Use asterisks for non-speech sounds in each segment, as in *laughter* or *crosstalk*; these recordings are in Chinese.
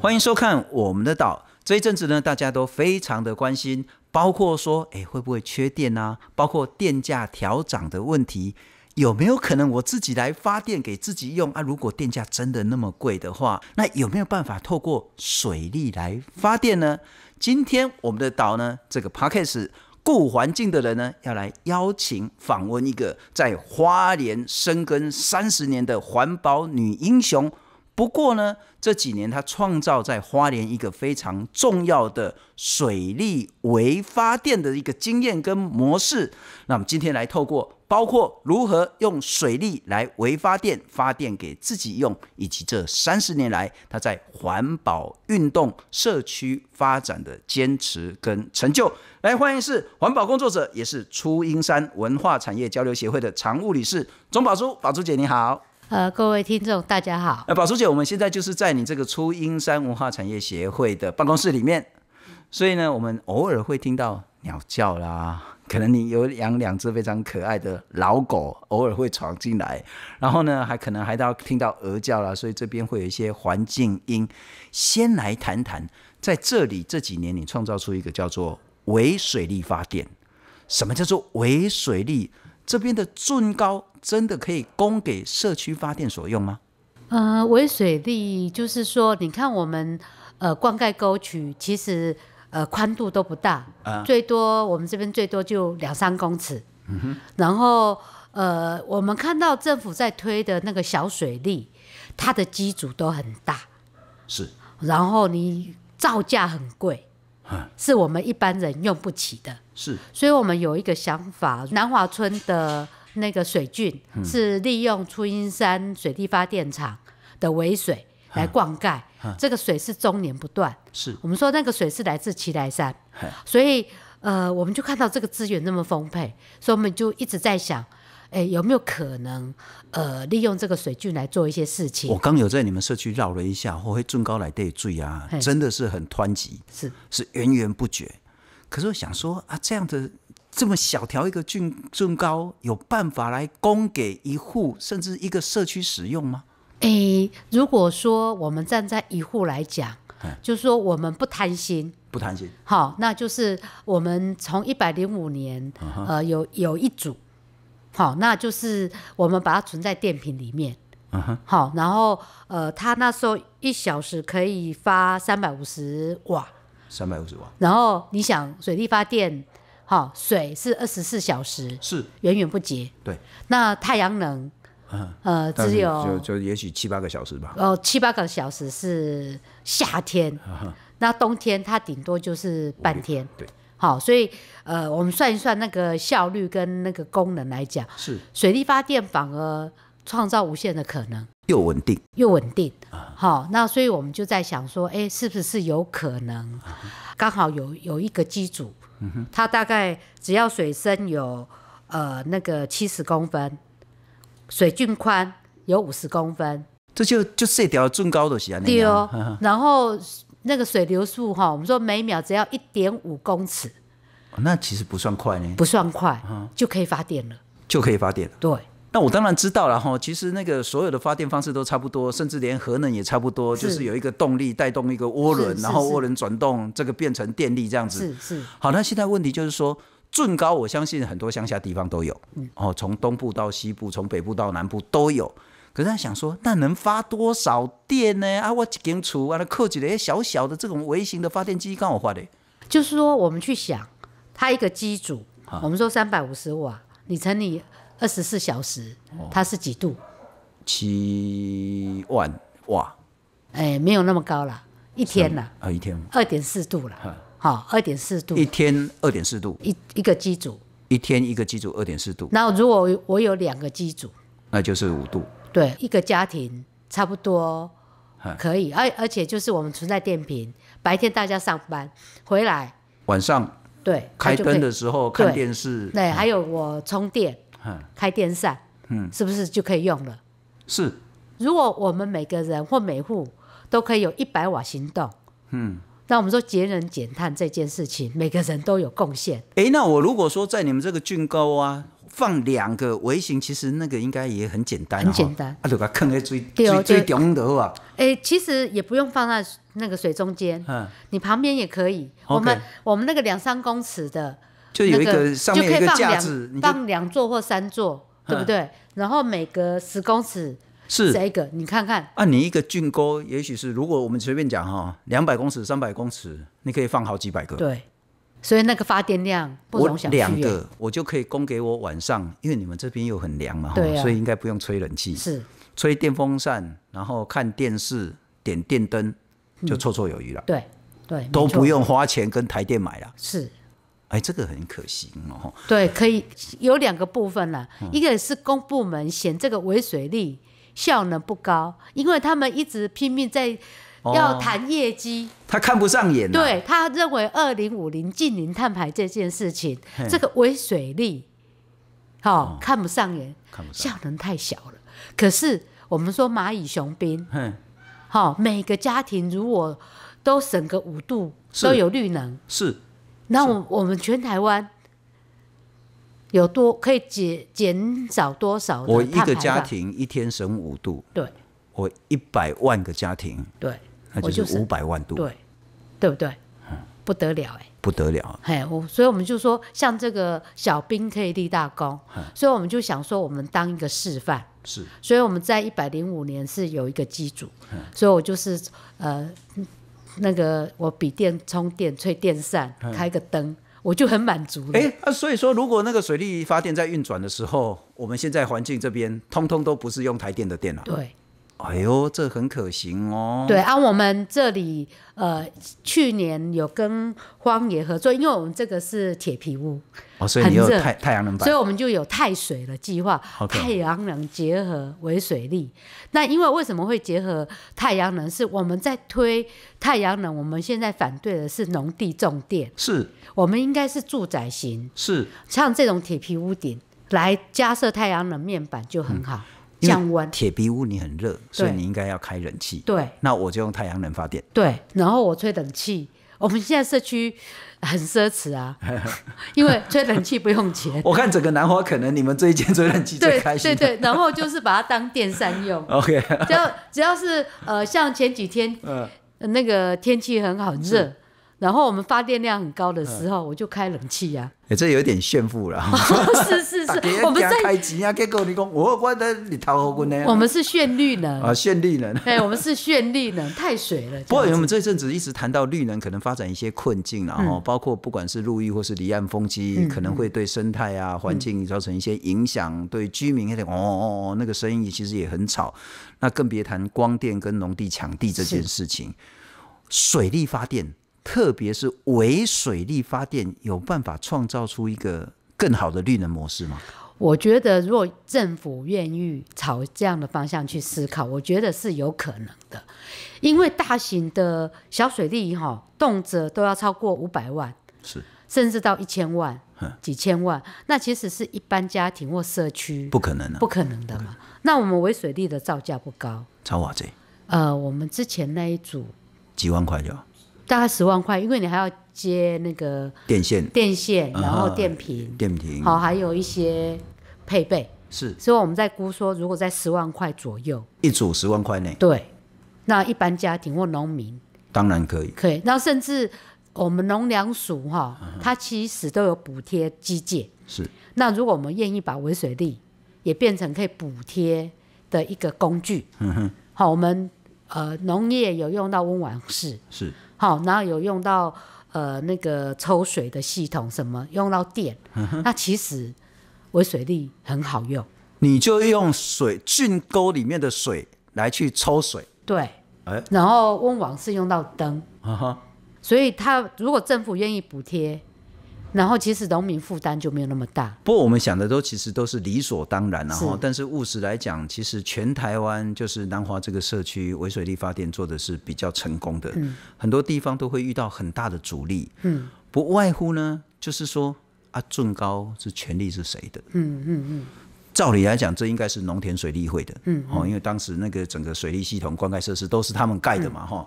欢迎收看我们的岛。这一阵子呢，大家都非常的关心，包括说，哎，会不会缺电啊？包括电价调涨的问题，有没有可能我自己来发电给自己用啊？如果电价真的那么贵的话，那有没有办法透过水力来发电呢？今天我们的岛呢，这个 p a c k a g e 顾环境的人呢，要来邀请访问一个在花莲深耕三十年的环保女英雄。不过呢，这几年他创造在花莲一个非常重要的水利微发电的一个经验跟模式。那我们今天来透过包括如何用水利来微发电，发电给自己用，以及这三十年来他在环保运动、社区发展的坚持跟成就。来欢迎是环保工作者，也是初音山文化产业交流协会的常务理事钟宝珠。宝珠姐你好。呃，各位听众，大家好。呃，宝珠姐，我们现在就是在你这个初音山文化产业协会的办公室里面，所以呢，我们偶尔会听到鸟叫啦，可能你有养两只非常可爱的老狗，偶尔会闯进来，然后呢，还可能还到听到鹅叫啦，所以这边会有一些环境音。先来谈谈，在这里这几年，你创造出一个叫做微水力发电。什么叫做微水力？这边的圳高真的可以供给社区发电所用吗？呃，微水利就是说，你看我们呃灌溉沟渠，其实呃宽度都不大，最多我们这边最多就两三公尺。嗯哼。然后呃，我们看到政府在推的那个小水利，它的机组都很大。是。然后你造价很贵。是我们一般人用不起的，是，所以我们有一个想法，南华村的那个水郡是利用初音山水力发电厂的尾水来灌溉，这个水是终年不断，是。我们说那个水是来自奇来山，所以呃，我们就看到这个资源那么丰沛，所以我们就一直在想。哎，有没有可能，呃，利用这个水菌来做一些事情？我刚有在你们社区绕了一下，我会圳高来对罪啊，真的是很湍急，是是源源不绝。可是我想说啊，这样的这么小条一个圳圳高，有办法来供给一户甚至一个社区使用吗？哎，如果说我们站在一户来讲，就是说我们不贪心，不贪心，好，那就是我们从一百零五年，呃，有有一组。好，那就是我们把它存在电瓶里面。嗯哼。好，然后呃，它那时候一小时可以发三百五十瓦。三百五十瓦。然后你想，水力发电，好，水是二十四小时，是源源不竭。对。那太阳能，呃，只有就就也许七八个小时吧。哦，七八个小时是夏天，那冬天它顶多就是半天。对。好，所以呃，我们算一算那个效率跟那个功能来讲，是。水力发电反而创造无限的可能，又稳定。又稳定。好，那所以我们就在想说，哎，是不是有可能？刚好有有一个机组，它大概只要水深有呃那个七十公分，水径宽有五十公分，这就就这条最高的是啊，对哦，*laughs* 然后。那个水流速哈，我们说每秒只要一点五公尺，那其实不算快呢，不算快，就可以发电了，就可以发电了。对，那我当然知道了哈。其实那个所有的发电方式都差不多，甚至连核能也差不多，就是有一个动力带动一个涡轮，然后涡轮转动，这个变成电力这样子。是是。好，那现在问题就是说，最高，我相信很多乡下地方都有，哦，从东部到西部，从北部到南部都有。可是他想说，那能发多少电呢？啊，我一间厝啊，那扣起来小小的这种微型的发电机，刚好发的。就是说，我们去想，它一个机组，我们说三百五十瓦，你乘以二十四小时，它是几度？七万瓦。哎，没有那么高了，一天了。啊，一天。二点四度了。好，二点四度。一天二点四度。一一个机组。一天一个机组二点四度。那如果我有两个机组，那就是五度。对，一个家庭差不多可以，而而且就是我们存在电瓶，白天大家上班回来，晚上对开灯的时候看电视，对，还有我充电，开电扇，嗯，是不是就可以用了？是。如果我们每个人或每户都可以有一百瓦行动，嗯，那我们说节能减碳这件事情，每个人都有贡献。哎，那我如果说在你们这个郡沟啊，放两个微型，其实那个应该也很简单，很简单，啊，就把坑在最最最中的啊。哎，其实也不用放在那个水中间，嗯，你旁边也可以。我们我们那个两三公尺的，就有一个上面一个架子，放两座或三座，对不对？然后每隔十公尺。是这个，你看看啊，你一个郡沟，也许是如果我们随便讲哈，两百公尺、三百公尺，你可以放好几百个。对，所以那个发电量不容小觑。两个我就可以供给我晚上，因为你们这边又很凉嘛，对所以应该不用吹冷气，是吹电风扇，然后看电视，点电灯，就绰绰有余了。对对，都不用花钱跟台电买了。是，哎，这个很可行哦。对，可以有两个部分了，一个是公部门嫌这个维水力。效能不高，因为他们一直拼命在要谈业绩，他看不上眼。对他认为二零五零近零碳排这件事情，这个微水利，好看不上眼，效能太小了。可是我们说蚂蚁雄兵，好每个家庭如果都省个五度，都有绿能，是，那我我们全台湾。有多可以减减少多少？我一个家庭一天省五度，对，我一百万个家庭，对，那就是五百万度，对，对不对？不得了哎，不得了！嘿，我所以我们就说，像这个小兵可以立大功，所以我们就想说，我们当一个示范，是，所以我们在一百零五年是有一个机组，所以我就是呃那个我笔电充电吹电扇开个灯。我就很满足了。哎，啊，所以说，如果那个水力发电在运转的时候，我们现在环境这边通通都不是用台电的电脑。对。哎呦，这很可行哦。对啊，我们这里呃，去年有跟荒野合作，因为我们这个是铁皮屋，哦，所以你有太太阳能板，所以我们就有太水的计划，太阳能结合为水利。那因为为什么会结合太阳能？是我们在推太阳能，我们现在反对的是农地种电，是我们应该是住宅型，是像这种铁皮屋顶来加设太阳能面板就很好。降温，铁皮屋你很热，所以你应该要开冷气。对，那我就用太阳能发电。对，然后我吹冷气。我们现在社区很奢侈啊，*laughs* 因为吹冷气不用钱。我看整个南华可能你们这一间吹冷气最开心。对对，然后就是把它当电扇用。*laughs* OK，只要只要是呃，像前几天，嗯，那个天气很好，热。然后我们发电量很高的时候，我就开冷气呀。哎，这有点炫富了。是 *laughs* 是是，*laughs* 我们在开机啊，结果你讲我我的你掏我呢。我们是炫绿能啊，炫绿能。哎，我们是炫绿能，太水了。不过我们这阵子一直谈到绿能可能发展一些困境，然后包括不管是陆域或是离岸风机，可能会对生态啊环境造成一些影响，对居民那点哦哦哦，那个声音其实也很吵。那更别谈光电跟农地抢地这件事情，水力发电。特别是微水力发电，有办法创造出一个更好的绿能模式吗？我觉得，如果政府愿意朝这样的方向去思考，我觉得是有可能的。因为大型的小水利哈，动辄都要超过五百万，是甚至到一千万、几千万，那其实是一般家庭或社区不可能的，不可能的嘛。那我们微水利的造价不高，超瓦这？呃，我们之前那一组几万块就。大概十万块，因为你还要接那个电线、电线，然后电瓶、电瓶，好，还有一些配备。是，所以我们在估说，如果在十万块左右，一组十万块内，对，那一般家庭或农民当然可以，可以。那甚至我们农粮署哈，它其实都有补贴机械。是，那如果我们愿意把微水利也变成可以补贴的一个工具，嗯哼，好，我们呃农业有用到温网式，是。好，然后有用到呃那个抽水的系统，什么用到电，那其实微水利很好用。你就用水圳沟里面的水来去抽水，对，哎，然后温网是用到灯，所以它如果政府愿意补贴。然后其实农民负担就没有那么大。不过我们想的都其实都是理所当然，然后但是务实来讲，其实全台湾就是南华这个社区微水力发电做的是比较成功的。嗯，很多地方都会遇到很大的阻力。嗯，不外乎呢，就是说啊，最高是权力是谁的？嗯嗯嗯。照理来讲，这应该是农田水利会的。嗯。哦，因为当时那个整个水利系统灌溉设施都是他们盖的嘛，哈。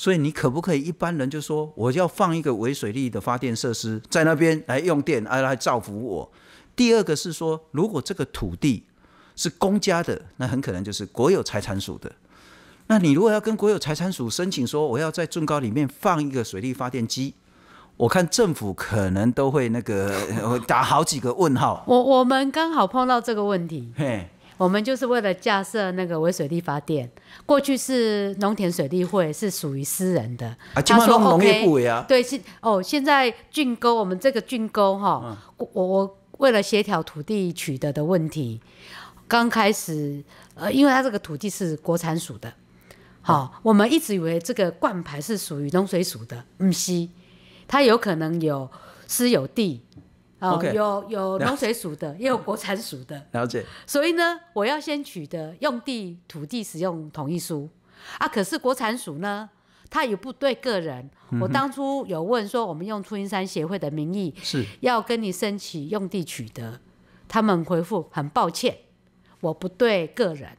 所以你可不可以一般人就说我要放一个微水利的发电设施在那边来用电，来来造福我？第二个是说，如果这个土地是公家的，那很可能就是国有财产署的。那你如果要跟国有财产署申请说我要在圳高里面放一个水利发电机，我看政府可能都会那个打好几个问号。我我们刚好碰到这个问题。嘿。我们就是为了架设那个微水利发电，过去是农田水利会是属于私人的，他说农业部啊，对，现哦现在郡沟我们这个郡沟哈，我我为了协调土地取得的问题，刚开始呃，因为它这个土地是国产属的，好，我们一直以为这个灌牌是属于农水署的，唔西，它有可能有私有地。哦，有有农水署的，也有国产署的。了解。所以呢，我要先取得用地土地使用同意书啊。可是国产署呢，他也不对个人。我当初有问说，我们用初音山协会的名义是要跟你申请用地取得，他们回复很抱歉，我不对个人，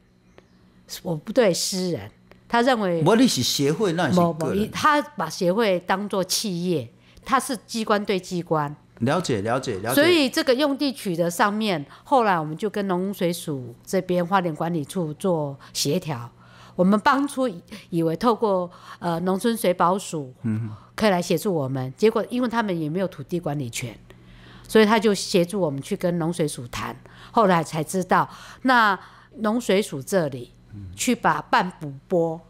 我不对私人。他认为我你是协会，那是个人。他把协会当做企业，他是机关对机关。了解了解了解，所以这个用地取得上面，后来我们就跟农水署这边花莲管理处做协调。我们当初以为透过呃农村水保署，嗯，可以来协助我们，结果因为他们也没有土地管理权，所以他就协助我们去跟农水署谈。后来才知道，那农水署这里去把半补拨，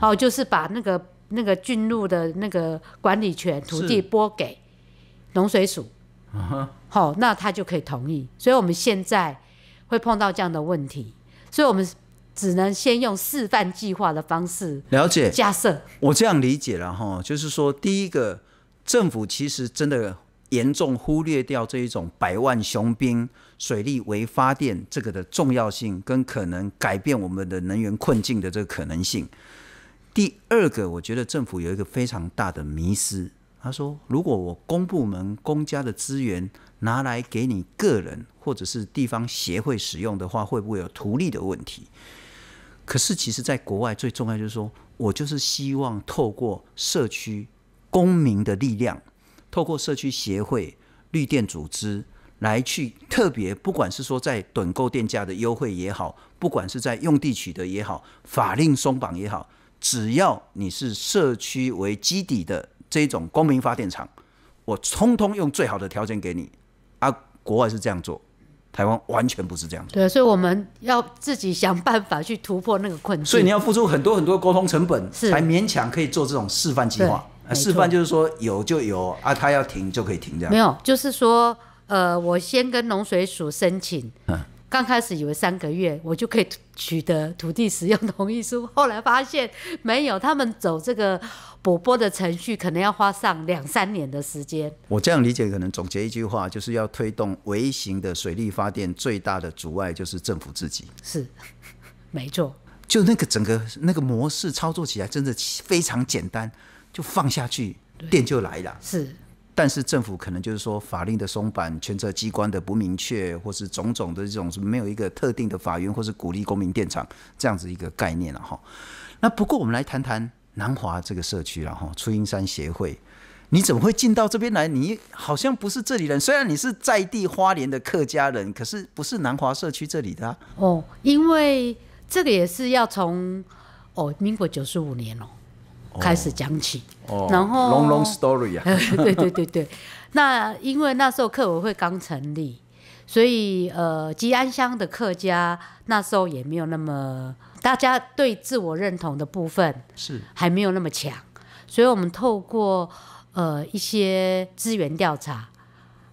哦，就是把那个那个进入的那个管理权土地拨给。农水署，好，那他就可以同意。所以我们现在会碰到这样的问题，所以我们只能先用示范计划的方式了解假设。我这样理解了哈，就是说，第一个，政府其实真的严重忽略掉这一种百万雄兵水利为发电这个的重要性，跟可能改变我们的能源困境的这个可能性。第二个，我觉得政府有一个非常大的迷失。他说：“如果我公部门、公家的资源拿来给你个人或者是地方协会使用的话，会不会有图利的问题？可是，其实，在国外最重要就是说，我就是希望透过社区公民的力量，透过社区协会、绿电组织来去特别，不管是说在趸购电价的优惠也好，不管是在用地取得也好，法令松绑也好，只要你是社区为基底的。”这种公民发电厂，我通通用最好的条件给你，啊，国外是这样做，台湾完全不是这样做。对，所以我们要自己想办法去突破那个困境。所以你要付出很多很多沟通成本，才勉强可以做这种示范计划。示范就是说有就有啊，他要停就可以停这样。没有，就是说，呃，我先跟农水署申请。嗯。刚开始以为三个月我就可以取得土地使用同意书，后来发现没有，他们走这个补拨的程序可能要花上两三年的时间。我这样理解，可能总结一句话，就是要推动微型的水力发电，最大的阻碍就是政府自己。是，*laughs* 没错。就那个整个那个模式操作起来真的非常简单，就放下去，电就来了。是。但是政府可能就是说法令的松绑、权责机关的不明确，或是种种的这种是没有一个特定的法源，或是鼓励公民电厂这样子一个概念了哈。那不过我们来谈谈南华这个社区了哈，初音山协会，你怎么会进到这边来？你好像不是这里人，虽然你是在地花莲的客家人，可是不是南华社区这里的哦。因为这个也是要从哦，民国九十五年哦。开始讲起，然后 long long story 啊，*laughs* 对对对对，那因为那时候客委会刚成立，所以呃吉安乡的客家那时候也没有那么，大家对自我认同的部分是。还没有那么强，所以我们透过呃一些资源调查，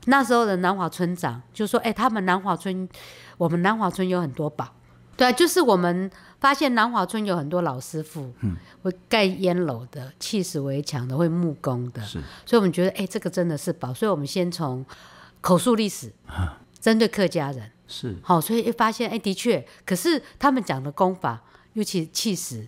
那时候的南华村长就说，哎，他们南华村，我们南华村有很多宝，对啊，就是我们。发现南华村有很多老师傅，会盖烟楼的、砌石围墙的、会木工的，是，所以我们觉得，哎，这个真的是宝。所以我们先从口述历史，针对客家人，是，好，所以一发现，哎，的确，可是他们讲的功法，尤其砌石，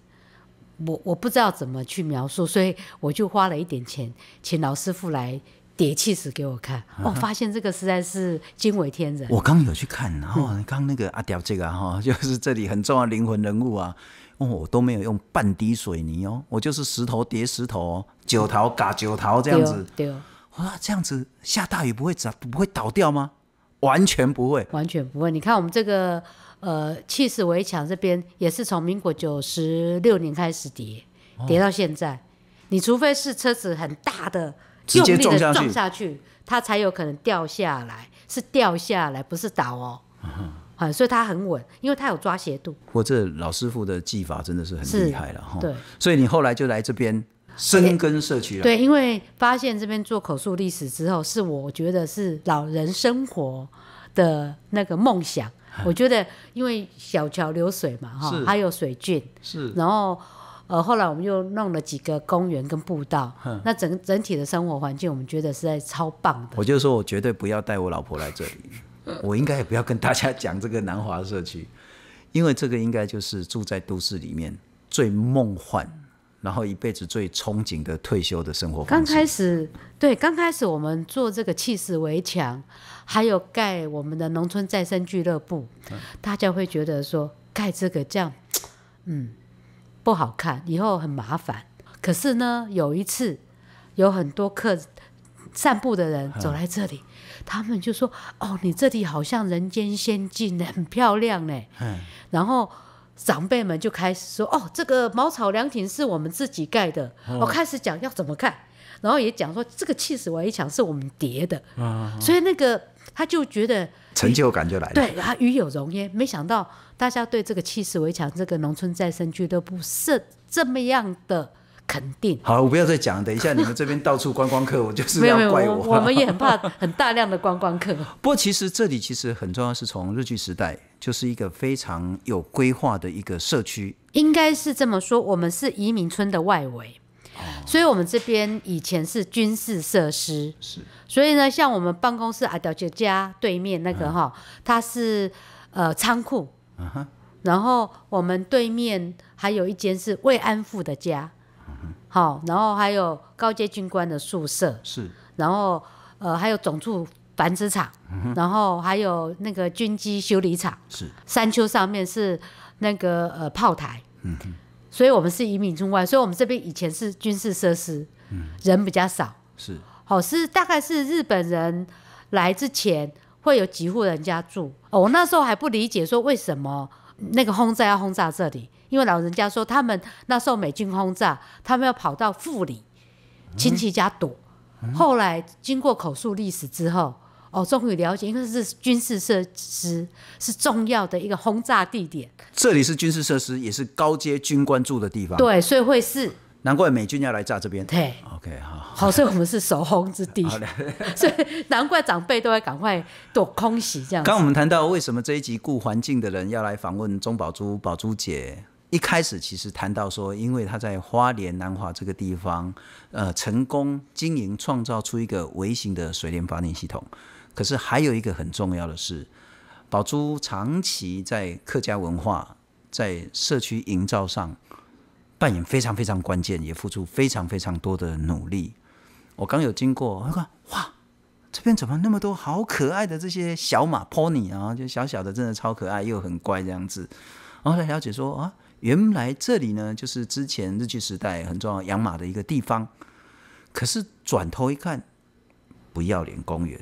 我我不知道怎么去描述，所以我就花了一点钱，请老师傅来叠气势给我看，哦，发现这个实在是惊为天人。我刚有去看，然后刚那个阿雕这个哈，*laughs* 就是这里很重要灵魂人物啊。哦，我都没有用半滴水泥哦，我就是石头叠石头哦，九桃嘎九桃这样子。对。哇，这样子下大雨不会砸不会倒掉吗？完全不会，完全不会。你看我们这个呃气势围墙这边也是从民国九十六年开始叠，叠到现在。你除非是车子很大的，直接撞下去，它才有可能掉下来，是掉下来，不是倒哦。啊，所以它很稳，因为它有抓斜度。我这老师傅的技法真的是很厉害了哈。对，所以你后来就来这边深耕社区了。对，因为发现这边做口述历史之后，是我觉得是老人生活的那个梦想。我觉得，因为小桥流水嘛，哈，还有水郡，是，然后。呃，后来我们又弄了几个公园跟步道，那整整体的生活环境，我们觉得实在超棒的。我就说，我绝对不要带我老婆来这里，*laughs* 我应该也不要跟大家讲这个南华社区，因为这个应该就是住在都市里面最梦幻，然后一辈子最憧憬的退休的生活。刚开始，对，刚开始我们做这个气势围墙，还有盖我们的农村再生俱乐部，大家会觉得说盖这个这样，嗯。不好看，以后很麻烦。可是呢，有一次有很多客散步的人走来这里，他们就说：“哦，你这里好像人间仙境呢，很漂亮呢。”然后长辈们就开始说：“哦，这个茅草凉亭是我们自己盖的。”我开始讲要怎么看，然后也讲说这个气势围墙是我们叠的。所以那个他就觉得。成就感就来了。对，他与有荣焉。没想到大家对这个气势围墙、这个农村再生俱乐部是这么样的肯定。好，我不要再讲，等一下你们这边到处观光客，我就是要怪我。我们也很怕很大量的观光客。*laughs* 不过其实这里其实很重要，是从日据时代就是一个非常有规划的一个社区。应该是这么说，我们是移民村的外围。所以，我们这边以前是军事设施，是。所以呢，像我们办公室阿德杰家对面那个哈，它是呃仓库，然后我们对面还有一间是慰安妇的家，好，然后还有高阶军官的宿舍，是。然后呃还有总处繁殖场，然后还有那个军机修理厂，是。山丘上面是那个呃炮台，嗯哼。所以我们是移民中外，所以我们这边以前是军事设施，人比较少，是，好是大概是日本人来之前会有几户人家住，哦，我那时候还不理解说为什么那个轰炸要轰炸这里，因为老人家说他们那时候美军轰炸，他们要跑到富里亲戚家躲，后来经过口述历史之后。哦，终于了解，因为是军事设施，是重要的一个轰炸地点。这里是军事设施，也是高阶军官住的地方。对，所以会是。难怪美军要来炸这边。对，OK，好。好，所以我们是守轰之地。*laughs* 所以难怪长辈都会赶快躲空袭这样。刚我们谈到为什么这一集顾环境的人要来访问钟宝珠、宝珠姐。一开始其实谈到说，因为他在花莲南华这个地方，呃，成功经营创造出一个微型的水莲发电系统。可是还有一个很重要的是，宝珠长期在客家文化、在社区营造上扮演非常非常关键，也付出非常非常多的努力。我刚有经过，我看哇，这边怎么那么多好可爱的这些小马 pony 啊？就小小的，真的超可爱，又很乖这样子。然后来了解说啊，原来这里呢，就是之前日据时代很重要养马的一个地方。可是转头一看，不要脸公园。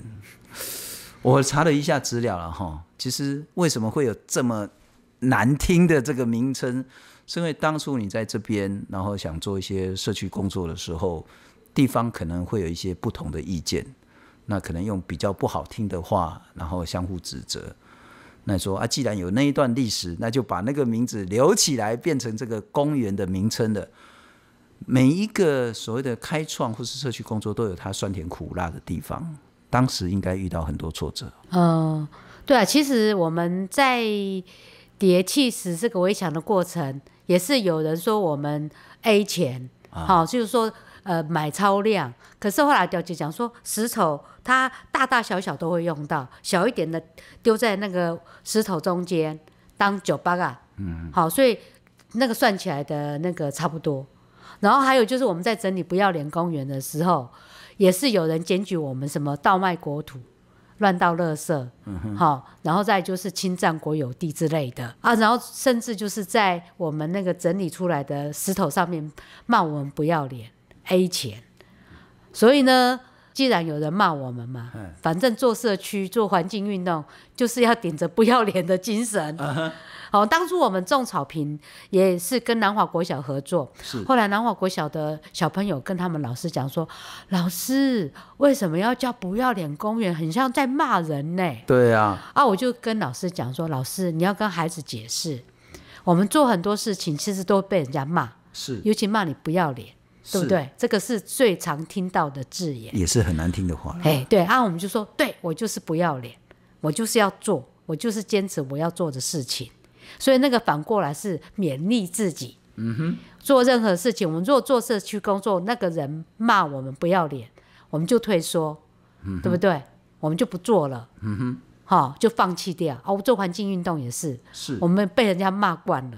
我查了一下资料了哈，其实为什么会有这么难听的这个名称？是因为当初你在这边，然后想做一些社区工作的时候，地方可能会有一些不同的意见，那可能用比较不好听的话，然后相互指责。那说啊，既然有那一段历史，那就把那个名字留起来，变成这个公园的名称的。每一个所谓的开创或是社区工作，都有它酸甜苦辣的地方。当时应该遇到很多挫折。嗯，对啊，其实我们在叠砌石这个围墙的过程，也是有人说我们 A 钱，好，就是说呃买超量。可是后来调解讲说，石头它大大小小都会用到，小一点的丢在那个石头中间当酒吧啊，嗯，好，所以那个算起来的那个差不多。然后还有就是我们在整理不要脸公园的时候。也是有人检举我们什么倒卖国土。乱倒垃圾，好，然后再就是侵占国有地之类的啊，然后甚至就是在我们那个整理出来的石头上面骂我们不要脸黑钱。所以呢，既然有人骂我们嘛，反正做社区做环境运动就是要顶着不要脸的精神。好，当初我们种草坪也是跟南华国小合作，是。后来南华国小的小朋友跟他们老师讲说：“老师为什么要叫不要脸公园？很像在骂人呢。”对啊。啊，我就跟老师讲说：“老师，你要跟孩子解释，我们做很多事情其实都被人家骂，是，尤其骂你不要脸，对不对？这个是最常听到的字眼，也是很难听的话。哎，对啊，我们就说，对我就是不要脸，我就是要做，我就是坚持我要做的事情。”所以那个反过来是勉励自己，嗯哼，做任何事情，我们如果做社区工作，那个人骂我们不要脸，我们就退缩，对不对？我们就不做了，嗯哼，好，就放弃掉。哦，做环境运动也是，是我们被人家骂惯了，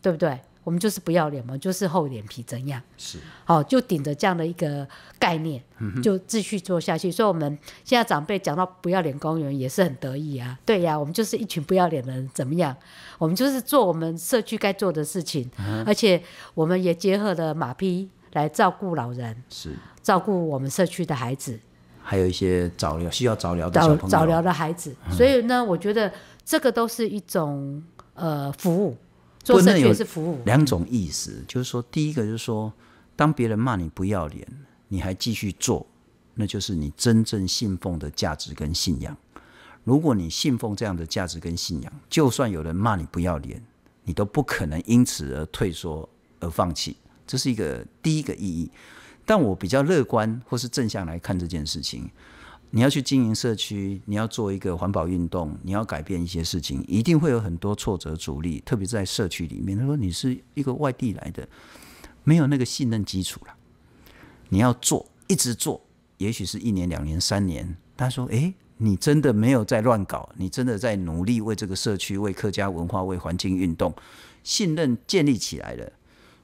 对不对？我们就是不要脸嘛，就是厚脸皮，怎样？是，好，就顶着这样的一个概念，就继续做下去。所以，我们现在长辈讲到不要脸公园也是很得意啊。对呀，我们就是一群不要脸的人，怎么样？我们就是做我们社区该做的事情，而且我们也结合了马匹来照顾老人，是照顾我们社区的孩子，还有一些早疗需要早疗的小朋友，早疗的孩子。所以呢，我觉得这个都是一种呃服务。做社区是服务，两种意思，就是说，第一个就是说，当别人骂你不要脸，你还继续做，那就是你真正信奉的价值跟信仰。如果你信奉这样的价值跟信仰，就算有人骂你不要脸，你都不可能因此而退缩而放弃。这是一个第一个意义。但我比较乐观或是正向来看这件事情。你要去经营社区，你要做一个环保运动，你要改变一些事情，一定会有很多挫折阻力，特别在社区里面。他说你是一个外地来的，没有那个信任基础了。你要做，一直做，也许是一年、两年、三年。他说：“诶，你真的没有在乱搞，你真的在努力为这个社区、为客家文化、为环境运动，信任建立起来了。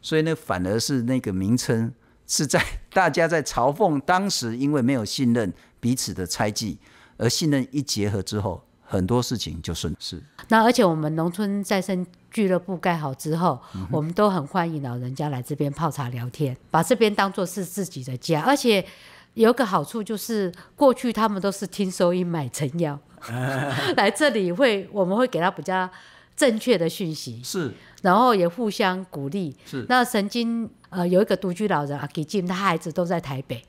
所以呢，反而是那个名称是在大家在嘲讽当时，因为没有信任。”彼此的猜忌，而信任一结合之后，很多事情就顺势。那而且我们农村再生俱乐部盖好之后，我们都很欢迎老人家来这边泡茶聊天，把这边当做是自己的家。而且有个好处就是，过去他们都是听收音买成药，*laughs* 来这里会我们会给他比较正确的讯息，是，然后也互相鼓励。是，那曾经呃有一个独居老人阿吉金，他孩子都在台北。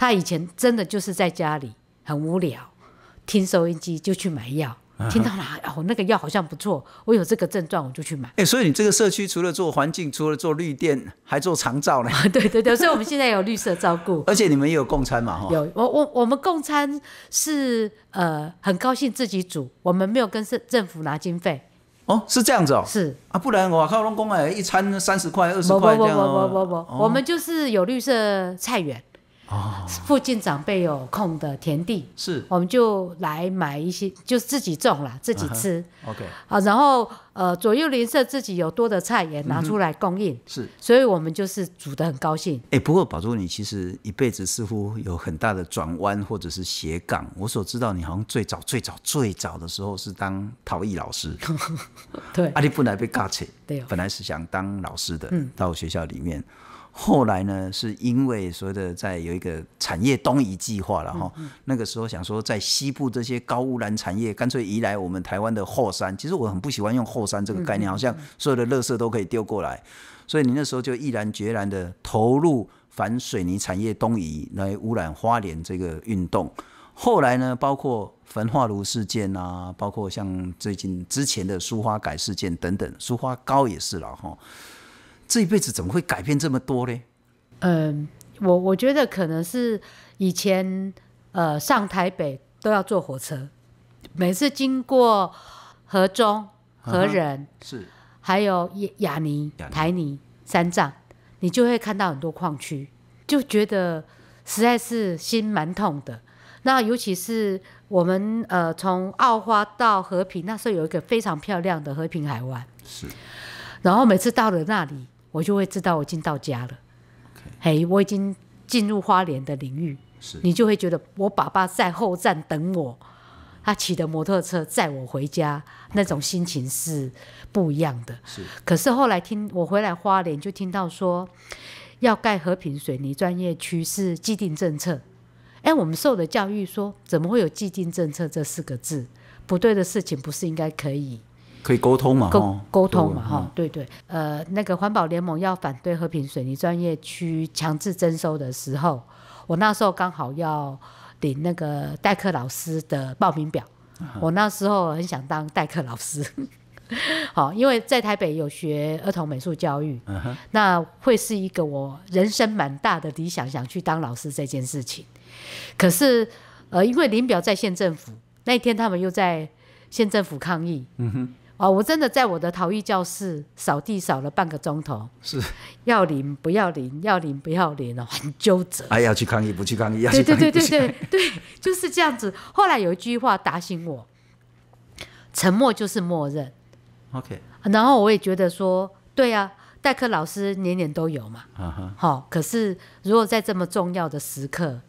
他以前真的就是在家里很无聊，听收音机就去买药，听到了哦，那个药好像不错，我有这个症状我就去买。哎，所以你这个社区除了做环境，除了做绿电，还做长照呢？*laughs* 对对对，所以我们现在有绿色照顾，*laughs* 而且你们也有共餐嘛？哈，有我我我们共餐是呃很高兴自己煮，我们没有跟政政府拿经费。哦，是这样子哦。是啊，不然我靠龙工哎，一餐三十块二十块这样不不不不不，我们就是有绿色菜园。哦，附近长辈有空的田地，是，我们就来买一些，就自己种了，自己吃。OK，啊，然后呃，左右邻舍自己有多的菜也拿出来供应，是，所以我们就是煮的很高兴。哎，不过宝珠你其实一辈子似乎有很大的转弯或者是斜杠。我所知道，你好像最早最早最早的时候是当陶艺老师，*laughs* 对，阿里本来被嘎切，对，本来是想当老师的，嗯，到学校里面。后来呢，是因为所谓的在有一个产业东移计划了哈，那个时候想说在西部这些高污染产业，干脆移来我们台湾的后山。其实我很不喜欢用后山这个概念，好像所有的垃圾都可以丢过来。所以你那时候就毅然决然的投入反水泥产业东移来污染花莲这个运动。后来呢，包括焚化炉事件啊，包括像最近之前的苏花改事件等等，苏花膏也是了哈。这一辈子怎么会改变这么多呢？嗯，我我觉得可能是以前呃上台北都要坐火车，每次经过河中、河仁是，还有雅雅尼、台尼三藏，你就会看到很多矿区，就觉得实在是心蛮痛的。那尤其是我们呃从澳花到和平，那时候有一个非常漂亮的和平海湾，是，然后每次到了那里。我就会知道我已经到家了，嘿，我已经进入花莲的领域，你就会觉得我爸爸在后站等我，他骑的摩托车载我回家，那种心情是不一样的。是，可是后来听我回来花莲，就听到说要盖和平水泥专业区是既定政策。哎，我们受的教育说，怎么会有既定政策这四个字？不对的事情不是应该可以可以沟通嘛？沟沟通嘛？哈，对对。呃，那个环保联盟要反对和平水泥专业区强制征收的时候，我那时候刚好要领那个代课老师的报名表。我那时候很想当代课老师，*laughs* 好，因为在台北有学儿童美术教育，那会是一个我人生蛮大的理想，想去当老师这件事情。可是，呃，因为林表在县政府那一天，他们又在县政府抗议。嗯哼，哦，我真的在我的陶艺教室扫地扫了半个钟头。是，要领不要领，要领不要领哦，很纠结。哎，要去抗议不去抗议？要去抗议对对对对 *laughs* 对，就是这样子。后来有一句话打醒我：沉默就是默认。OK。然后我也觉得说，对啊，代课老师年年都有嘛。啊哈。好，可是如果在这么重要的时刻，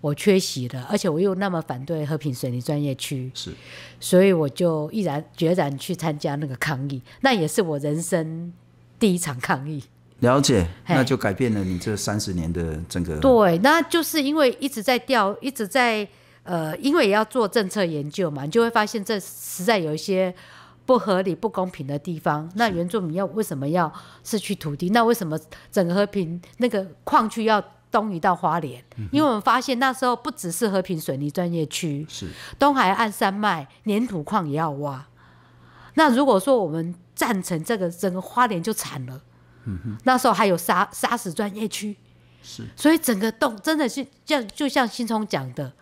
我缺席了，而且我又那么反对和平水泥专业区，是，所以我就毅然决然去参加那个抗议，那也是我人生第一场抗议。了解，那就改变了你这三十年的整个。对，那就是因为一直在调，一直在呃，因为也要做政策研究嘛，你就会发现这实在有一些不合理、不公平的地方。那原住民要为什么要失去土地？那为什么整个和平那个矿区要？东移到花莲，因为我们发现那时候不只是和平水泥专业区，是东海岸山脉粘土矿也要挖。那如果说我们赞成这个，整个花莲就惨了。嗯哼，那时候还有沙沙石专业区，是，所以整个洞真的是像就像新聪讲的，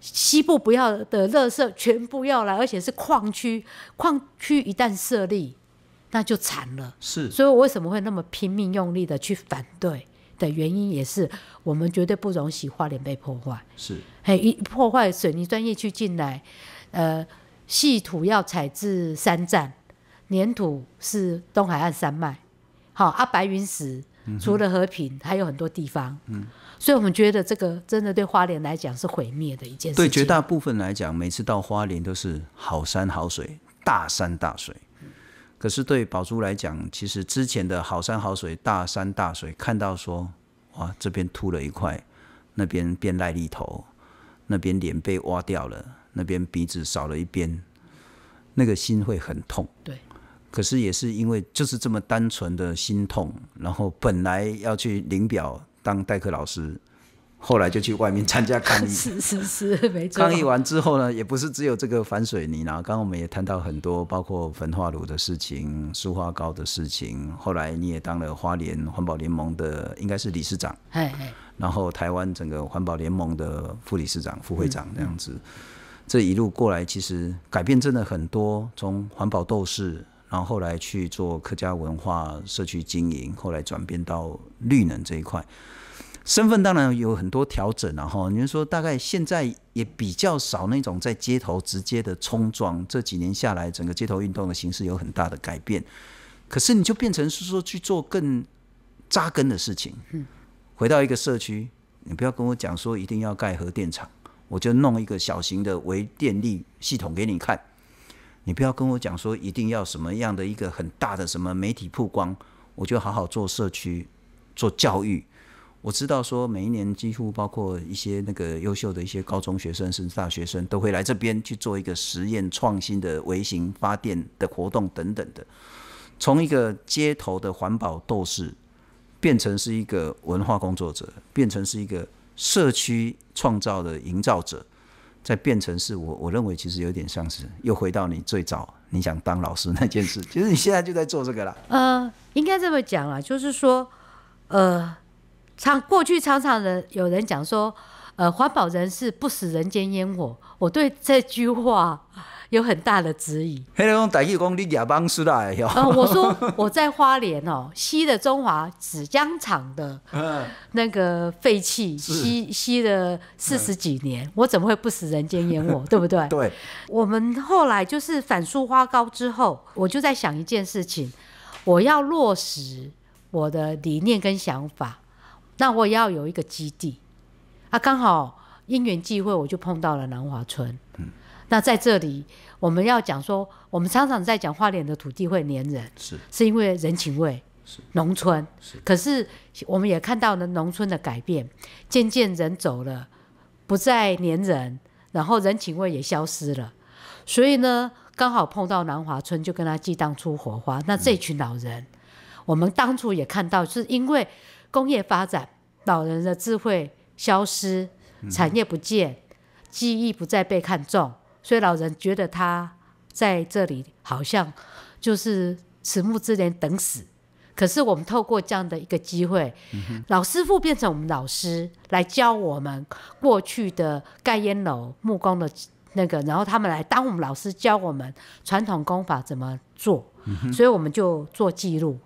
西部不要的垃圾全部要来，而且是矿区，矿区一旦设立，那就惨了。是，所以我为什么会那么拼命用力的去反对？的原因也是，我们绝对不容许花莲被破坏。是，嘿，一破坏水泥专业区进来，呃，细土要采自山站，粘土是东海岸山脉，好啊，白云石除了和平，还有很多地方。嗯，所以我们觉得这个真的对花莲来讲是毁灭的一件事。对绝大部分来讲，每次到花莲都是好山好水，大山大水。可是对宝珠来讲，其实之前的好山好水、大山大水，看到说，哇，这边秃了一块，那边变癞痢头，那边脸被挖掉了，那边鼻子少了一边，那个心会很痛。对。可是也是因为就是这么单纯的心痛，然后本来要去领表当代课老师。后来就去外面参加抗议，*laughs* 是是是，没错。抗议完之后呢，也不是只有这个反水泥啦。刚刚我们也谈到很多，包括焚化炉的事情、塑化膏的事情。后来你也当了花莲环保联盟的，应该是理事长，然后台湾整个环保联盟的副理事长、副会长这样子。这一路过来，其实改变真的很多。从环保斗士，然后后来去做客家文化社区经营，后来转变到绿能这一块。身份当然有很多调整了哈，你说大概现在也比较少那种在街头直接的冲撞，这几年下来，整个街头运动的形式有很大的改变。可是你就变成是说去做更扎根的事情，回到一个社区，你不要跟我讲说一定要盖核电厂，我就弄一个小型的微电力系统给你看。你不要跟我讲说一定要什么样的一个很大的什么媒体曝光，我就好好做社区做教育。我知道说每一年几乎包括一些那个优秀的一些高中学生甚至大学生都会来这边去做一个实验创新的微型发电的活动等等的，从一个街头的环保斗士变成是一个文化工作者，变成是一个社区创造的营造者，再变成是我我认为其实有点像是又回到你最早你想当老师那件事，其实你现在就在做这个了。呃，应该这么讲啊，就是说，呃。常过去常常人有人讲说，呃，环保人士不食人间烟火。我对这句话有很大的质疑。黑龙江大义工，你亚帮是来哟。呃，我说我在花莲哦，*laughs* 吸了中华纸浆厂的那个废气，吸吸了四十几年，我怎么会不食人间烟火？*laughs* 对不对？对。我们后来就是反塑花膏之后，我就在想一件事情，我要落实我的理念跟想法。那我要有一个基地，啊，刚好因缘际会，我就碰到了南华村。嗯，那在这里我们要讲说，我们常常在讲花莲的土地会黏人，是是因为人情味。农村，可是我们也看到了农村的改变，渐渐人走了，不再黏人，然后人情味也消失了。所以呢，刚好碰到南华村，就跟他激荡出火花。那这群老人，我们当初也看到，是因为工业发展，老人的智慧消失，产业不见，记忆不再被看重，所以老人觉得他在这里好像就是迟暮之年等死。可是我们透过这样的一个机会，老师傅变成我们老师来教我们过去的盖烟楼木工的那个，然后他们来当我们老师教我们传统功法怎么做，所以我们就做记录，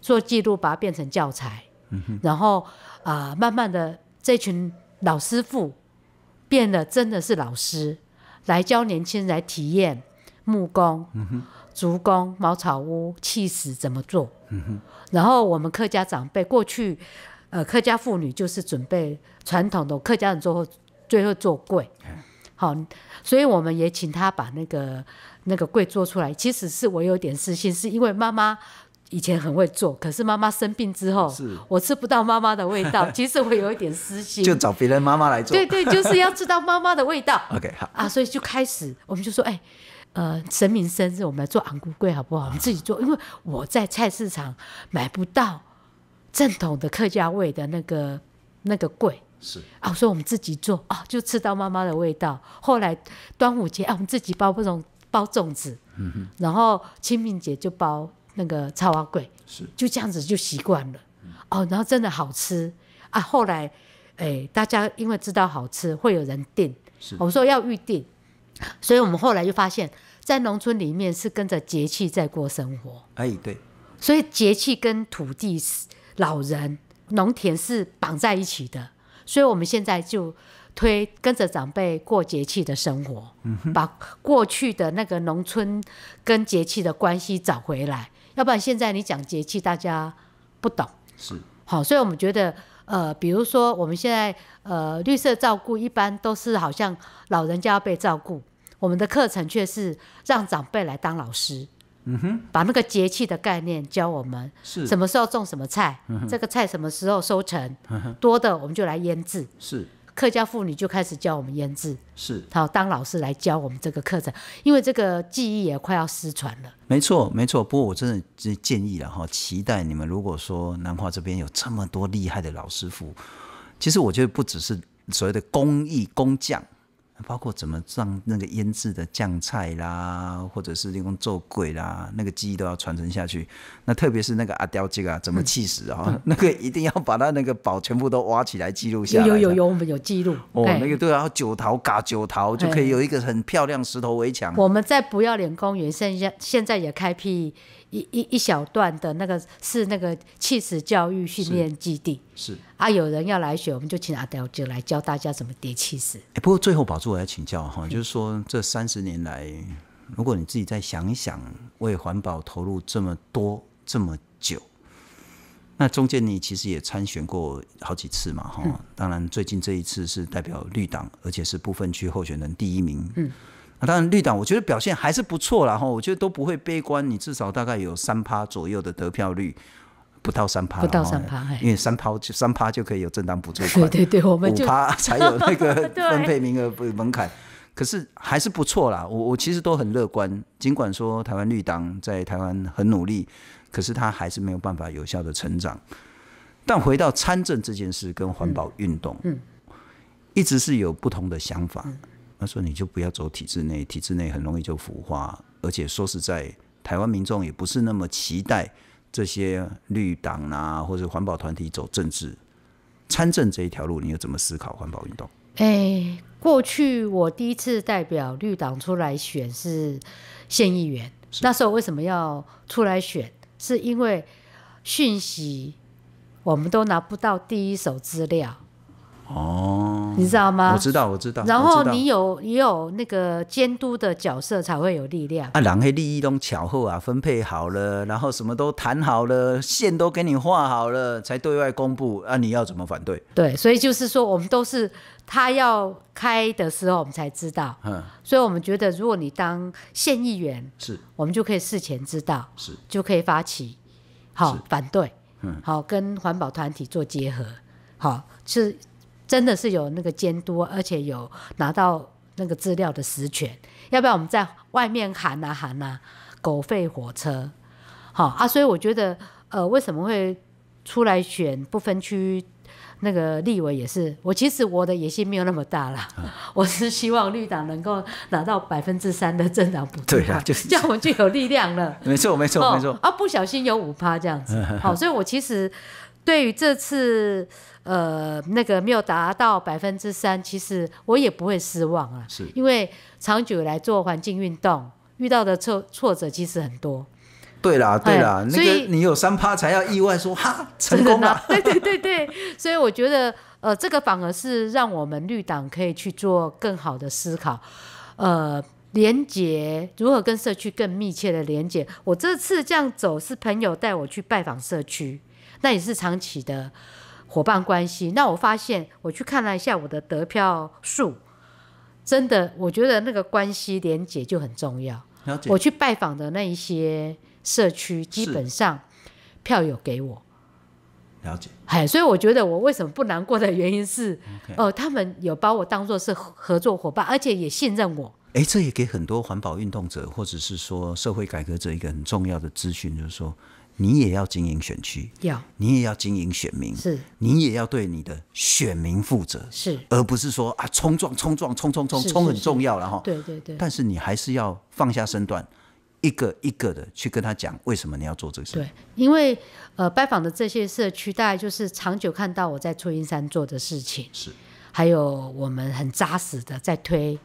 做记录把它变成教材，然后啊，慢慢的这群老师傅变得真的是老师来教年轻人来体验木工。竹工、茅草屋、砌石怎么做？然后我们客家长辈过去，呃，客家妇女就是准备传统的客家人最后，最后做柜。好，所以我们也请他把那个那个柜做出来。其实是我有点私心，是因为妈妈以前很会做，可是妈妈生病之后，我吃不到妈妈的味道。*laughs* 其实我有一点私心，就找别人妈妈来做。对对，就是要知道妈妈的味道。*laughs* OK，好啊，所以就开始，我们就说，哎。呃，神明生日，我们来做昂菇柜好不好？我们自己做，因为我在菜市场买不到正统的客家味的那个那个柜，是啊，所以我们自己做啊，就吃到妈妈的味道。后来端午节啊，我们自己包不种包粽子，然后清明节就包那个超花柜，是。就这样子就习惯了，哦，然后真的好吃。啊。后来哎，大家因为知道好吃，会有人订，是。我说要预定，所以我们后来就发现。在农村里面是跟着节气在过生活，哎，对，所以节气跟土地、老人、农田是绑在一起的，所以我们现在就推跟着长辈过节气的生活，把过去的那个农村跟节气的关系找回来，要不然现在你讲节气大家不懂，是。好，所以我们觉得，呃，比如说我们现在呃绿色照顾一般都是好像老人家要被照顾。我们的课程却是让长辈来当老师，嗯哼，把那个节气的概念教我们，是。什么时候种什么菜，这个菜什么时候收成，多的我们就来腌制，是客家妇女就开始教我们腌制，是好当老师来教我们这个课程，因为这个技艺也快要失传了。没错，没错。不过我真的建议了哈，期待你们如果说南华这边有这么多厉害的老师傅，其实我觉得不只是所谓的工艺工匠。包括怎么让那个腌制的酱菜啦，或者是利用做鬼啦，那个技艺都要传承下去。那特别是那个阿刁这个怎么气死啊？那个一定要把他那个宝全部都挖起来记录下来。有有有，我们有记录。哦，那个都要九桃嘎九桃，就可以有一个很漂亮石头围墙。我们在不要脸公园，现在现在也开辟。一一一小段的那个是那个气死教育训练基地，是啊，有人要来学，我们就请阿刁就来教大家怎么叠气死。哎，不过最后宝珠我要请教哈，就是说这三十年来，如果你自己再想一想，为环保投入这么多这么久，那中间你其实也参选过好几次嘛哈，当然最近这一次是代表绿党，而且是部分区候选人第一名。嗯。啊，当然绿党我觉得表现还是不错啦，哈，我觉得都不会悲观。你至少大概有三趴左右的得票率，不到三趴，不到三趴，因为三趴就三趴就可以有正当补助款，对对对，我们五趴 *laughs* 才有那个分配名额门槛。可是还是不错啦，我我其实都很乐观。尽管说台湾绿党在台湾很努力，可是他还是没有办法有效的成长。但回到参政这件事跟环保运动，嗯，一直是有不同的想法。他说：“你就不要走体制内，体制内很容易就腐化。而且说实在，台湾民众也不是那么期待这些绿党啊，或者环保团体走政治参政这一条路。你又怎么思考环保运动？”哎，过去我第一次代表绿党出来选是县议员，那时候为什么要出来选？是因为讯息我们都拿不到第一手资料。哦，你知道吗？我知道，我知道。然后你有也有那个监督的角色，才会有力量。啊，人黑利益都巧合啊，分配好了，然后什么都谈好了，线都给你画好了，才对外公布。啊，你要怎么反对？对，所以就是说，我们都是他要开的时候，我们才知道。嗯，所以我们觉得，如果你当县议员，是，我们就可以事前知道，是，就可以发起好反对，嗯，好跟环保团体做结合，好是。真的是有那个监督，而且有拿到那个资料的实权，要不然我们在外面喊啊喊啊，狗吠火车，好啊，所以我觉得，呃，为什么会出来选不分区那个立委也是，我其实我的野心没有那么大啦，*laughs* 我是希望绿党能够拿到百分之三的政党补助，对啊，就是。这样我们就有力量了，*laughs* 没错没错没错，啊，不小心有五趴这样子，*laughs* 好，所以我其实对于这次。呃，那个没有达到百分之三，其实我也不会失望啊。是，因为长久来做环境运动，遇到的挫挫折其实很多。对啦，对啦，那个你有三趴才要意外说哈成功 *laughs* 了。对对对对，所以我觉得呃，这个反而是让我们绿党可以去做更好的思考。呃，连接如何跟社区更密切的连接。我这次这样走是朋友带我去拜访社区，那也是长期的。伙伴关系，那我发现我去看了一下我的得票数，真的，我觉得那个关系连结就很重要。我去拜访的那一些社区，基本上票友给我。了解。哎，所以我觉得我为什么不难过的原因是，哦，他们有把我当做是合作伙伴，而且也信任我。哎，这也给很多环保运动者或者是说社会改革者一个很重要的资讯，就是说。你也要经营选区，要。你也要经营选民，是，你也要对你的选民负责，是，而不是说啊冲撞冲撞冲冲冲冲很重要了哈，对对对，但是你还是要放下身段，一个一个的去跟他讲为什么你要做这个事。对，因为呃拜访的这些社区，大概就是长久看到我在初音山做的事情，是，还有我们很扎实的在推。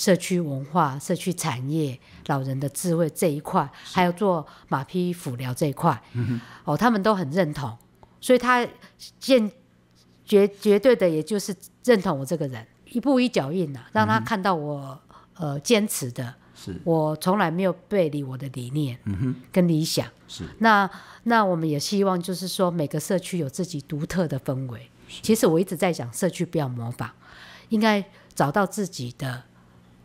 社区文化、社区产业、老人的智慧这一块，还有做马匹辅疗这一块，哦，他们都很认同，所以他见绝绝对的，也就是认同我这个人，一步一脚印呐，让他看到我呃坚持的，我从来没有背离我的理念，跟理想，是。那那我们也希望就是说每个社区有自己独特的氛围。其实我一直在讲社区不要模仿，应该找到自己的。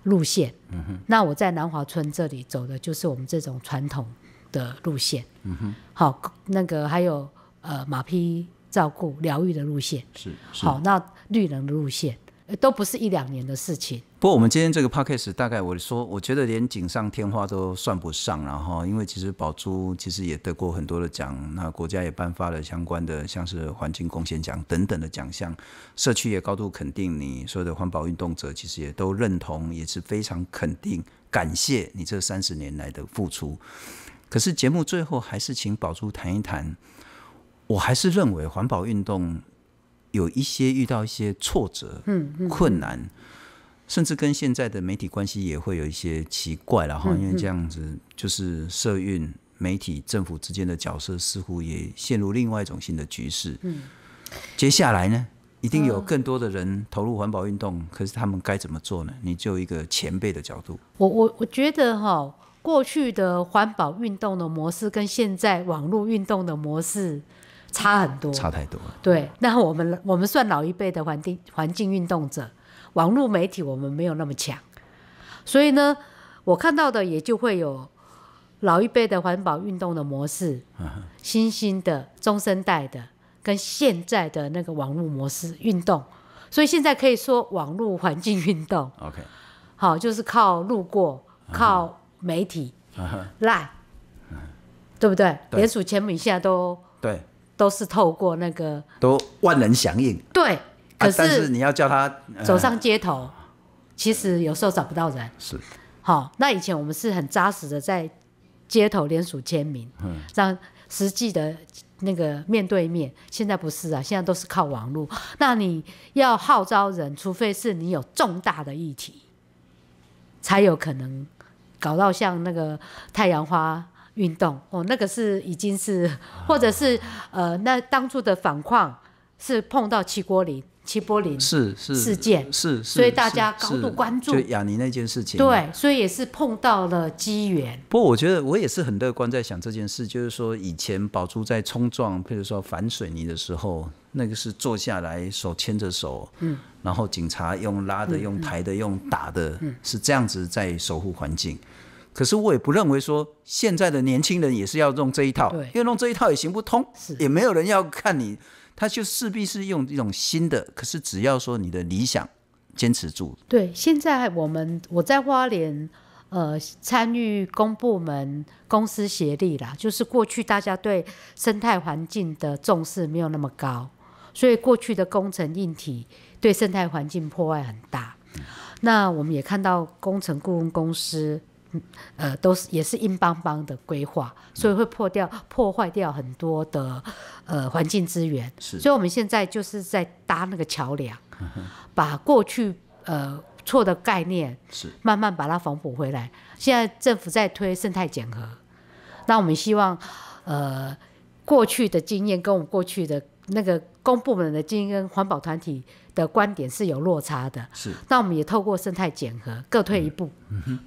路线，嗯哼，那我在南华村这里走的就是我们这种传统的路线，嗯哼，好，那个还有呃马匹照顾疗愈的路线，是，好，那绿能的路线。都不是一两年的事情。不过我们今天这个 podcast 大概我说，我觉得连锦上添花都算不上，然后因为其实宝珠其实也得过很多的奖，那国家也颁发了相关的像是环境贡献奖等等的奖项，社区也高度肯定你，所有的环保运动者其实也都认同，也是非常肯定，感谢你这三十年来的付出。可是节目最后还是请宝珠谈一谈，我还是认为环保运动。有一些遇到一些挫折、嗯困难，甚至跟现在的媒体关系也会有一些奇怪了哈。因为这样子，就是社运、媒体、政府之间的角色似乎也陷入另外一种新的局势。嗯，接下来呢，一定有更多的人投入环保运动，可是他们该怎么做呢？你就一个前辈的角度，我我我觉得哈，过去的环保运动的模式跟现在网络运动的模式。差很多，差太多。对，那我们我们算老一辈的环境环境运动者，网络媒体我们没有那么强，所以呢，我看到的也就会有老一辈的环保运动的模式，新兴的中生代的跟现在的那个网络模式运动，所以现在可以说网络环境运动。OK，好，就是靠路过，靠媒体赖，对不对？联署签名现在都对。都是透过那个都万人响应，对，可是你要叫他走上街头，其实有时候找不到人。是，好，那以前我们是很扎实的在街头联署签名，嗯，让实际的那个面对面。现在不是啊，现在都是靠网络。那你要号召人，除非是你有重大的议题，才有可能搞到像那个太阳花。运动哦，那个是已经是，*laughs* 或者是呃，那当初的反矿是碰到齐国林，齐柏林是是事件，是，所以大家高度关注，就雅尼那件事情。对，所以也是碰到了机缘。不过我觉得我也是很乐观，在想这件事，就是说以前宝珠在冲撞，譬如说反水泥的时候，那个是坐下来手牵着手，嗯，然后警察用拉的、用抬的、用打的，是这样子在守护环境。可是我也不认为说现在的年轻人也是要用这一套，因为弄这一套也行不通，也没有人要看你。他就势必是用一种新的，可是只要说你的理想坚持住。对，现在我们我在花莲，呃，参与公部门公司协力啦，就是过去大家对生态环境的重视没有那么高，所以过去的工程硬体对生态环境破坏很大。那我们也看到工程顾问公司。呃，都是也是硬邦邦的规划，所以会破掉、破坏掉很多的呃环境资源。是，所以我们现在就是在搭那个桥梁，把过去呃错的概念是慢慢把它缝补回来。现在政府在推生态检核，那我们希望呃过去的经验跟我们过去的那个公部门的精英跟环保团体。的观点是有落差的，是。那我们也透过生态检核，各退一步，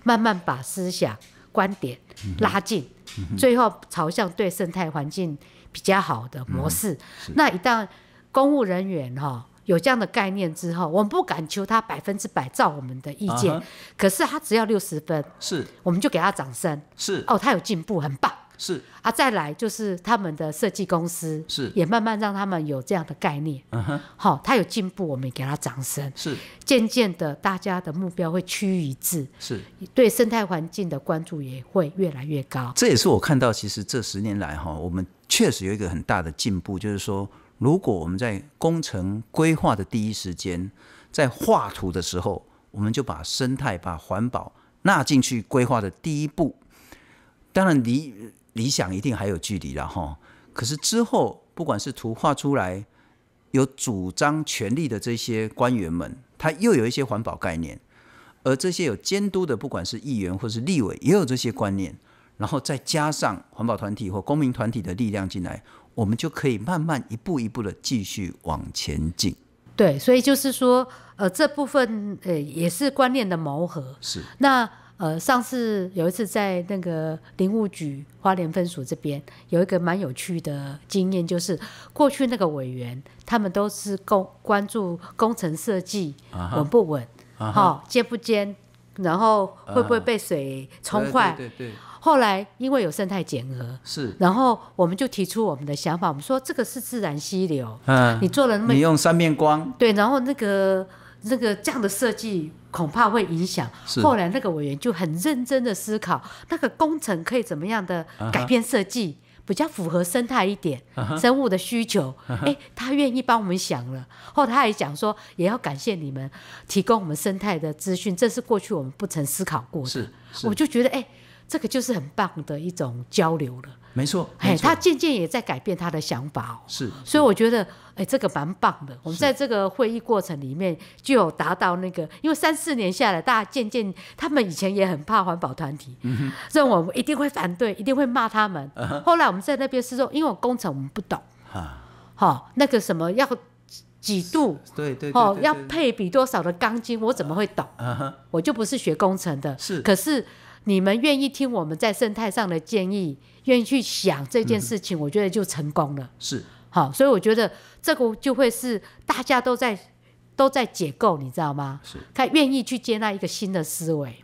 慢慢把思想观点拉近，最后朝向对生态环境比较好的模式。那一旦公务人员哈有这样的概念之后，我们不敢求他百分之百照我们的意见，可是他只要六十分，是，我们就给他掌声，是。哦，他有进步，很棒。是。啊，再来就是他们的设计公司是。也慢慢让他们有这样的概念，嗯哼，好，他有进步，我们也给他掌声。是。渐渐的，大家的目标会趋于一致，是。对生态环境的关注也会越来越高。这也是我看到，其实这十年来哈，我们确实有一个很大的进步，就是说，如果我们在工程规划的第一时间，在画图的时候，我们就把生态、把环保纳进去规划的第一步，当然离。理想一定还有距离了哈，可是之后不管是图画出来，有主张权力的这些官员们，他又有一些环保概念，而这些有监督的，不管是议员或是立委，也有这些观念，然后再加上环保团体或公民团体的力量进来，我们就可以慢慢一步一步的继续往前进。对，所以就是说，呃，这部分呃也是观念的磨合。是那。呃，上次有一次在那个林务局花莲分署这边有一个蛮有趣的经验，就是过去那个委员他们都是工关注工程设计稳不稳，好尖不尖，然后会不会被水冲坏。对对。后来因为有生态减核，是，然后我们就提出我们的想法，我们说这个是自然溪流，嗯，你做了那么你用三面光，对，然后那个那个这样的设计。恐怕会影响。后来那个委员就很认真的思考，那个工程可以怎么样的改变设计，比较符合生态一点，生物的需求。哎，他愿意帮我们想了。后他还讲说，也要感谢你们提供我们生态的资讯，这是过去我们不曾思考过的。是，我就觉得哎。这个就是很棒的一种交流了，没错，哎，他渐渐也在改变他的想法哦，是，所以我觉得，哎，这个蛮棒的。我们在这个会议过程里面就有达到那个，因为三四年下来，大家渐渐，他们以前也很怕环保团体，认为我们一定会反对，一定会骂他们。后来我们在那边是说，因为工程我们不懂，哈，那个什么要几度，对对，哦，要配比多少的钢筋，我怎么会懂？我就不是学工程的，是，可是。你们愿意听我们在生态上的建议，愿意去想这件事情，我觉得就成功了。是，好，所以我觉得这个就会是大家都在都在解构，你知道吗？是，他愿意去接纳一个新的思维。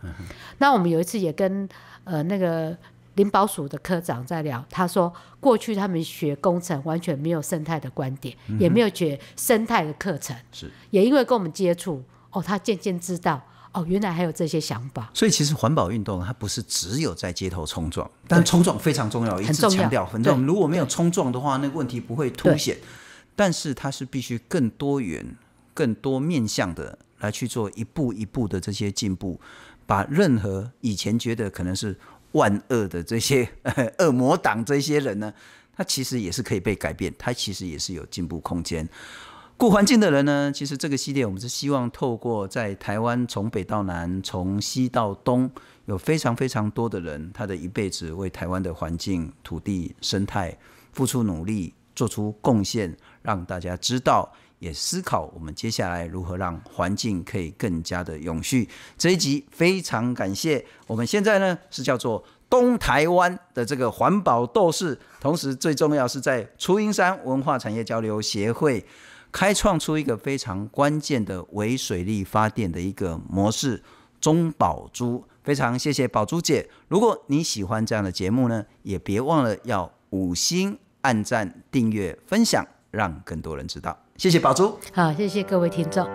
那我们有一次也跟呃那个林保署的科长在聊，他说过去他们学工程完全没有生态的观点，也没有学生态的课程，是，也因为跟我们接触，哦，他渐渐知道。哦，原来还有这些想法。所以其实环保运动它不是只有在街头冲撞，但冲撞非常重要，一直强调。反正如果没有冲撞的话，那个问题不会凸显。但是它是必须更多元、更多面向的来去做一步一步的这些进步，把任何以前觉得可能是万恶的这些恶魔党这些人呢，他其实也是可以被改变，他其实也是有进步空间。顾环境的人呢，其实这个系列我们是希望透过在台湾从北到南，从西到东，有非常非常多的人，他的一辈子为台湾的环境、土地、生态付出努力，做出贡献，让大家知道。也思考我们接下来如何让环境可以更加的永续。这一集非常感谢，我们现在呢是叫做东台湾的这个环保斗士，同时最重要是在初音山文化产业交流协会开创出一个非常关键的微水力发电的一个模式——中宝珠。非常谢谢宝珠姐。如果你喜欢这样的节目呢，也别忘了要五星按赞、订阅、分享，让更多人知道。谢谢宝珠。好，谢谢各位听众。